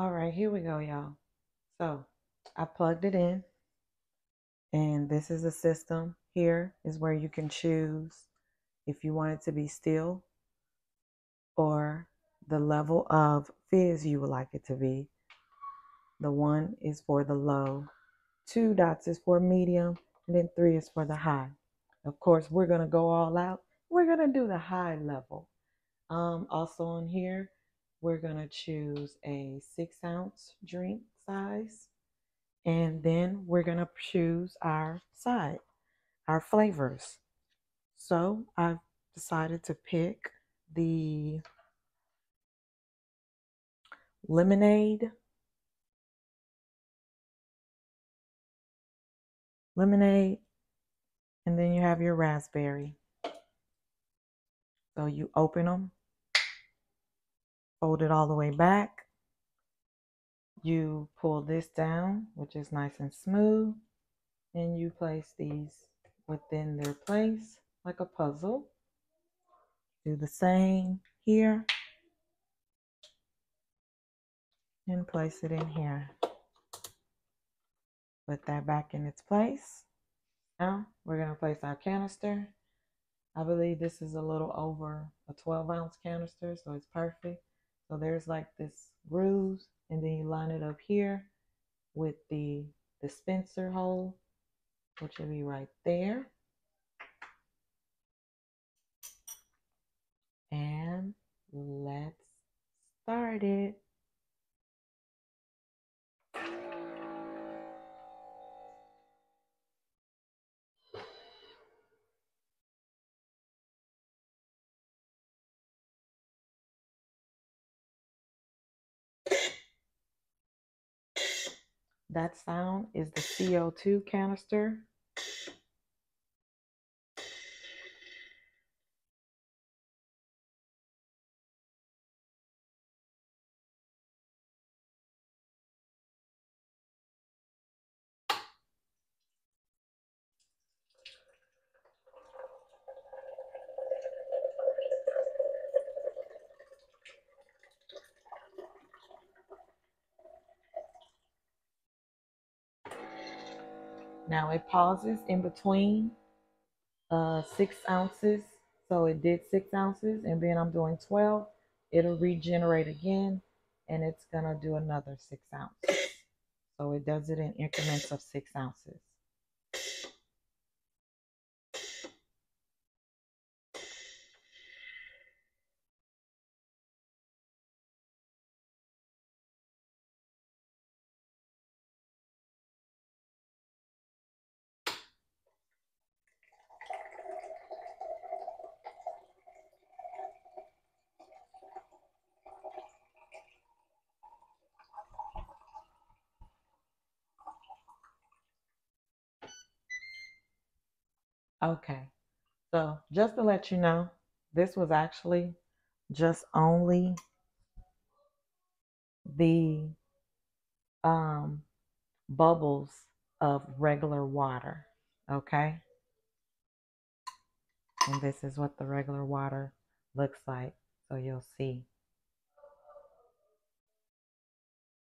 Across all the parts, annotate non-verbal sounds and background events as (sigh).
All right, here we go, y'all. So I plugged it in, and this is the system. Here is where you can choose if you want it to be still or the level of fizz you would like it to be. The one is for the low, two dots is for medium, and then three is for the high. Of course, we're going to go all out. We're going to do the high level. Um, also on here, we're going to choose a six ounce drink size. And then we're going to choose our side, our flavors. So I've decided to pick the lemonade, lemonade, and then you have your raspberry. So you open them, fold it all the way back. You pull this down, which is nice and smooth, and you place these within their place like a puzzle. Do the same here and place it in here. Put that back in its place. Now we're going to place our canister. I believe this is a little over a 12 ounce canister, so it's perfect. So there's like this grooves, and then you line it up here with the dispenser hole, which will be right there. And let's start it. That sound is the CO2 canister. Now it pauses in between uh, six ounces. So it did six ounces and then I'm doing 12. It'll regenerate again and it's gonna do another six ounces. So it does it in increments of six ounces. Okay, so just to let you know, this was actually just only the um, bubbles of regular water. Okay, and this is what the regular water looks like. So you'll see.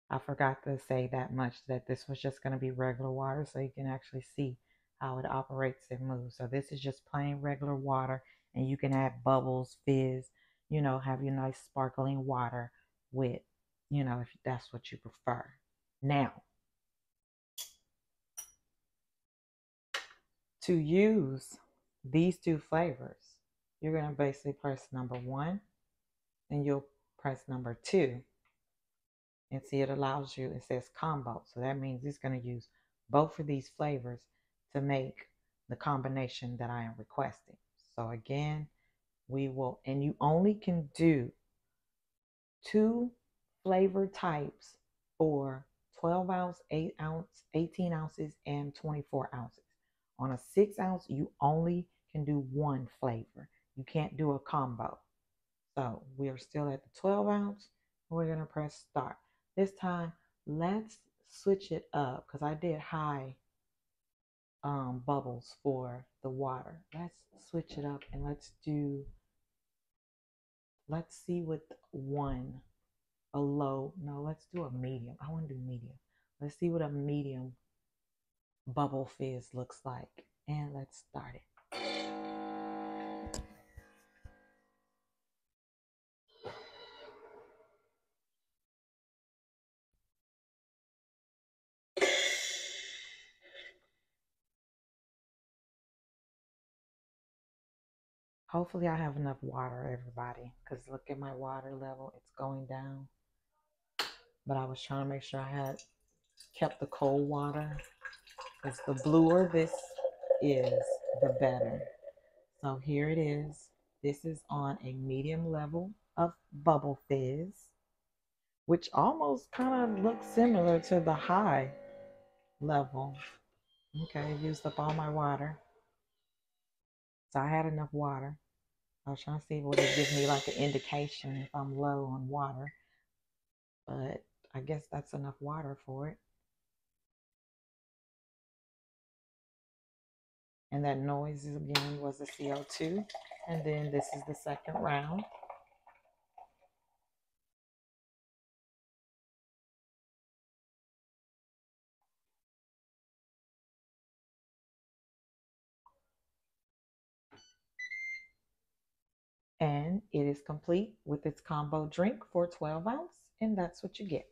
I forgot to say that much that this was just going to be regular water so you can actually see how it operates and moves. So this is just plain regular water and you can add bubbles, fizz, you know, have your nice sparkling water with, you know, if that's what you prefer. Now, to use these two flavors, you're going to basically press number one and you'll press number two. And see, it allows you, it says combo. So that means it's going to use both of these flavors to make the combination that I am requesting. So again, we will, and you only can do two flavor types for 12 ounce, 8 ounce, 18 ounces, and 24 ounces. On a 6 ounce, you only can do one flavor. You can't do a combo. So we are still at the 12 ounce. We're going to press start. This time, let's switch it up because I did high um, bubbles for the water. Let's switch it up and let's do, let's see what one a low. No, let's do a medium. I want to do medium. Let's see what a medium bubble fizz looks like. And let's start it. Hopefully I have enough water, everybody, because look at my water level. It's going down. But I was trying to make sure I had kept the cold water because the bluer this is, the better. So here it is. This is on a medium level of bubble fizz, which almost kind of looks similar to the high level. Okay, I used up all my water. So I had enough water. I was trying to see what it gives me like an indication if I'm low on water. But I guess that's enough water for it. And that noise again was the CO2. And then this is the second round. And it is complete with its combo drink for 12 ounce. And that's what you get.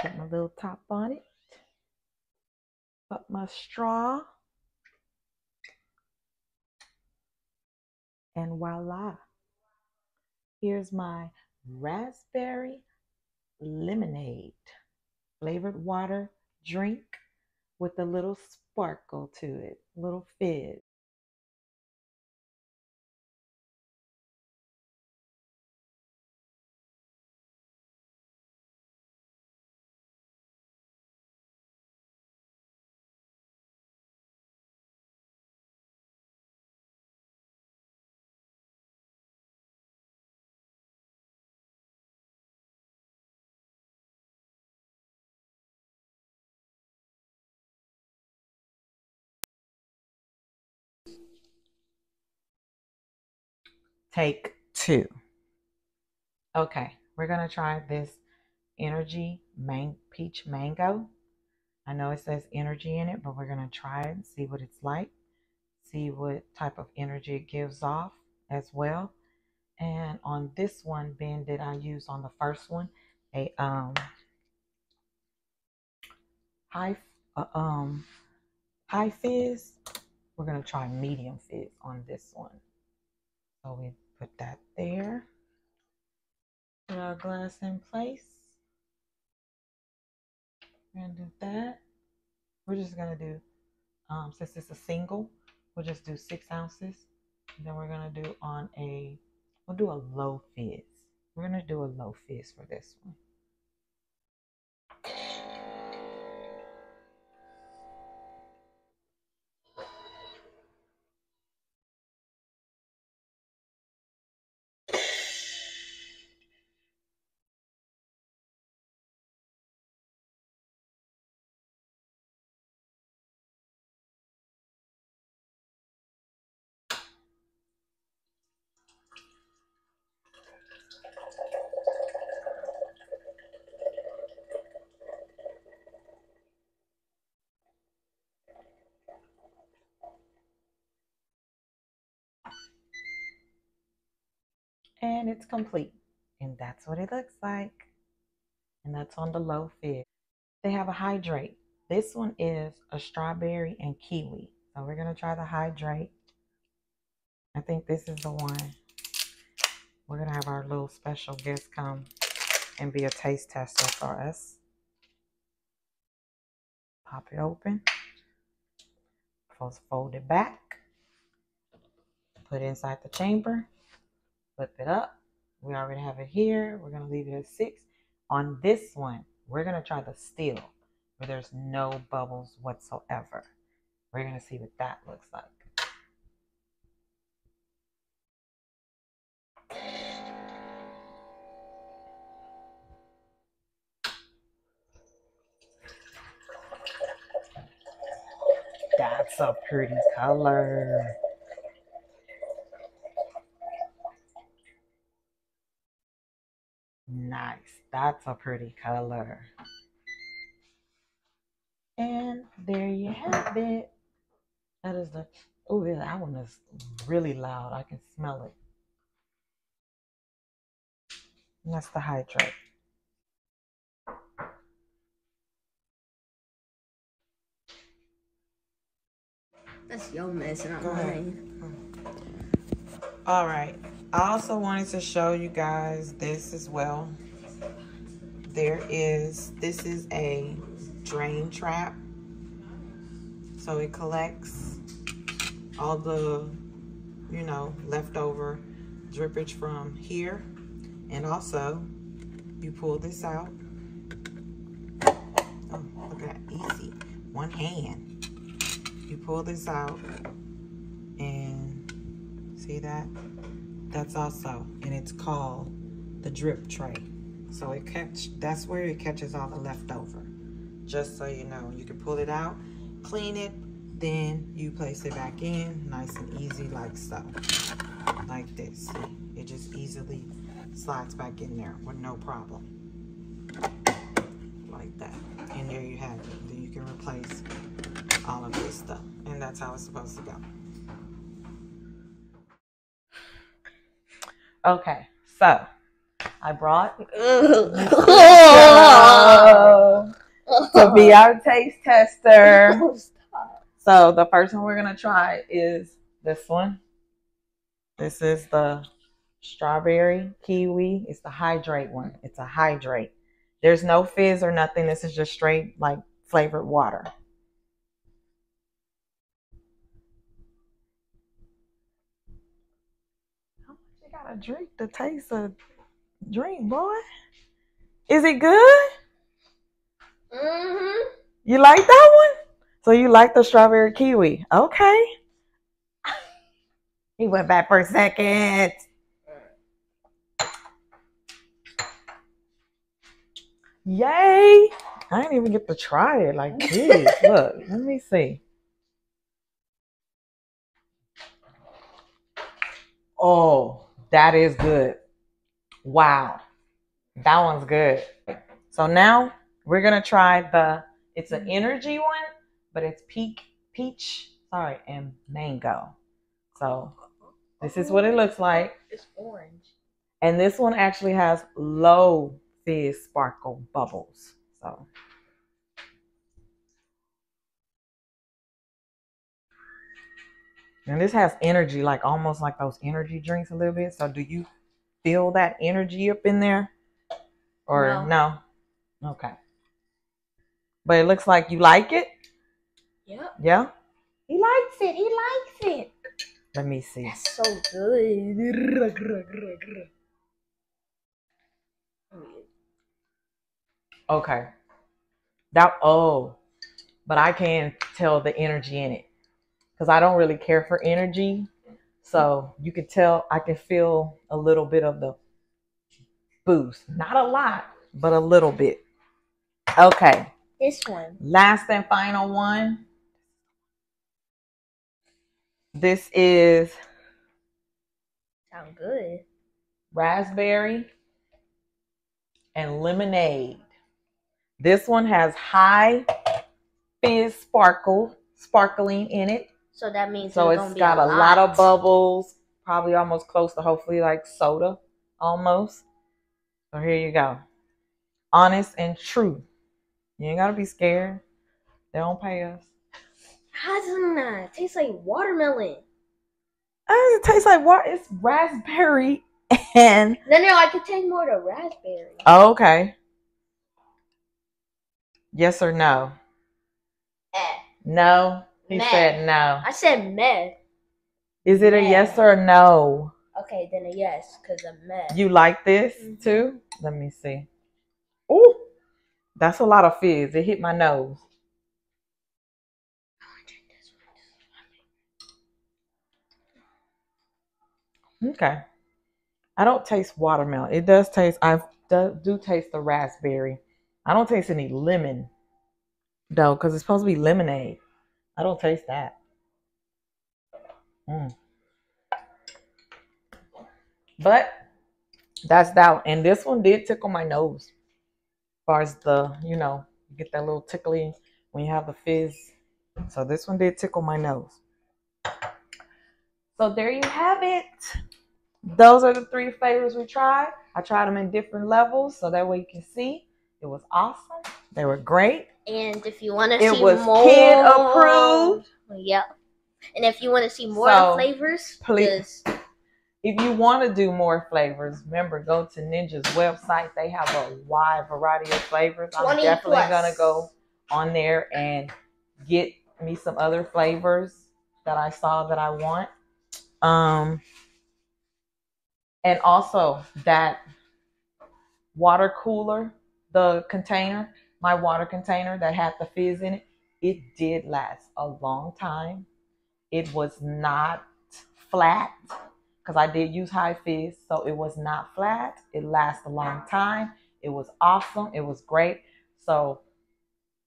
Put my little top on it. Put my straw. And voila. Here's my raspberry lemonade flavored water drink with a little sparkle to it, little fizz. Take two. Okay, we're going to try this Energy man- Peach Mango. I know it says energy in it, but we're going to try it and see what it's like. See what type of energy it gives off as well. And on this one, Ben, did I use on the first one a um high uh, um high fizz? We're gonna try medium fizz on this one. So we put that there. Put our glass in place. We're gonna do that. We're just gonna do, um, since it's a single, we'll just do six ounces. And then we're gonna do on a, we'll do a low fizz. We're gonna do a low fizz for this one. And it's complete. And that's what it looks like. And that's on the low fizz. They have a hydrate. This one is a strawberry and kiwi. So we're going to try the hydrate. I think this is the one. We're going to have our little special guest come and be a taste tester for us. Pop it open. Fold it back. Put it inside the chamber flip it up. We already have it here. We're going to leave it at six. On this one, we're going to try the steel where there's no bubbles whatsoever. We're going to see what that looks like. A pretty color. Nice. That's a pretty color. And there you have it. That is the, oh, yeah, that one is really loud. I can smell it. And that's the hydrate. That's your mess, not Go ahead. mine. Mm. All right. I also wanted to show you guys this as well. There is, this is a drain trap. So it collects all the, you know, leftover drippage from here. And also, you pull this out. Oh, look at that, easy. One hand. You pull this out and see that? That's also, and it's called the drip tray. So it catch, that's where it catches all the leftover. Just so you know, you can pull it out, clean it, then you place it back in, nice and easy like so. Like this. It just easily slides back in there with no problem. Like that. And there you have it. Then you can replace all of this stuff. And that's how it's supposed to go. Okay, so I brought to be our taste tester. (laughs) So the first one we're gonna try is this one. This is the strawberry kiwi. It's the hydrate one. It's a hydrate. There's no fizz or nothing. This is just straight like flavored water. Much drink the taste of drink, boy? Is it good? Mm-hmm. You like that one? So you like the strawberry kiwi? Okay. (laughs) He went back for a second. Yay! I didn't even get to try it like (laughs) this. Look, let me see. Oh, that is good. Wow. That one's good. So now we're gonna try the it's an energy one, but it's peak peach, sorry, and mango. So this is what it looks like. It's orange. And this one actually has low fizz sparkle bubbles. So and this has energy, like almost like those energy drinks a little bit. So do you feel that energy up in there? Or no? Okay. But it looks like you like it. Yep. Yeah? He likes it. He likes it. Let me see. That's so good. Okay. That oh, but I can tell the energy in it because I don't really care for energy. So you can tell I can feel a little bit of the boost. Not a lot, but a little bit. Okay. This one. Last and final one. This is Sound good. raspberry and lemonade. This one has high fizz sparkle, sparkling in it. So that means So it's it's gonna be got a lot. lot of bubbles, probably almost close to hopefully like soda, almost. So here you go. Honest and true. You ain't gotta be scared. They don't pay us. How doesn't that taste like watermelon? It tastes like what? It's raspberry (laughs) and No, no, I could taste more to raspberry. oh, okay. Yes or no? Eh. No. He Meh. said no. I said meh. Is it a yes or a no? Okay, then a yes, because I'm meh. You like this Mhm. too? Let me see. Ooh, that's a lot of fizz. It hit my nose. Okay. I don't taste watermelon. It does taste. I do, do taste the raspberry. I don't taste any lemon though, because it's supposed to be lemonade. I don't taste that. Mm. But that's that. And this one did tickle my nose. As far as the, you know, you get that little tickly when you have the fizz. So this one did tickle my nose. So there you have it. Those are the three flavors we tried. I tried them in different levels so that way you can see. It was awesome. They were great. And if you want to It see was more, kid approved. Yep. And if you want to see more So, flavors, please- just If you want to do more flavors, remember go to Ninja's website. They have a wide variety of flavors. I'm definitely plus. gonna go on there and get me some other flavors that I saw that I want. Um and also that water cooler, the container, my water container that had the fizz in it, it did last a long time. It was not flat because I did use high fizz, so it was not flat. It lasted a long time. It was awesome. It was great. So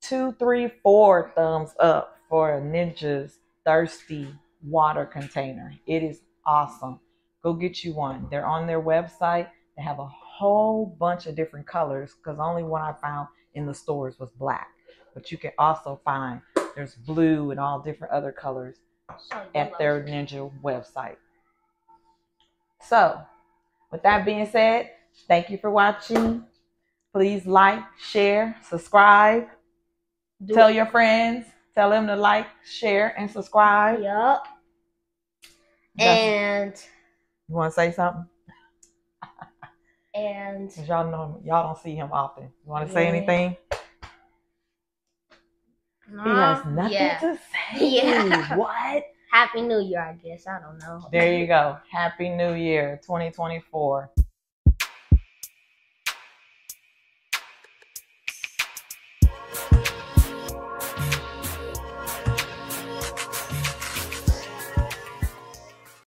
two, three, four thumbs up for a Ninja's Thirsti water container. It is awesome. Go get you one. They're on their website. They have a whole bunch of different colors because only one I found in the stores was black. But you can also find there's blue and all different other colors at their Ninja website. So, with that being said, thank you for watching. Please like, share, subscribe. Do Tell it. your friends. Tell them to like, share, and subscribe. Yup. And you want to say something? And 'Cause y'all know y'all don't see him often. You want to say Yeah. anything? He has nothing yeah. to say. (laughs) Yeah. What? Happy New Year, I guess. I don't know. There you go. (laughs) Happy New Year 2024.